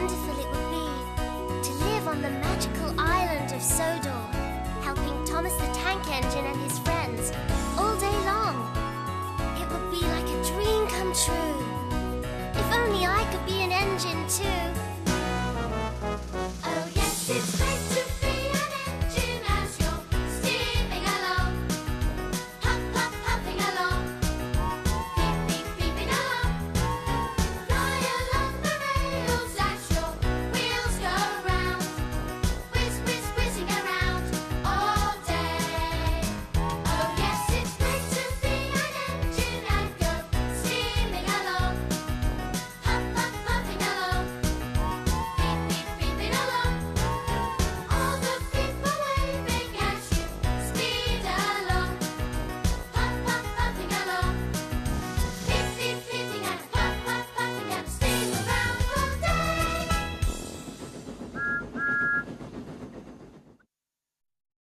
wonderful it would be to live on the magical island of Sodor, helping Thomas the Tank Engine and his friends all day long. It would be like a dream come true. If only I could be an engine too. Oh yes, it's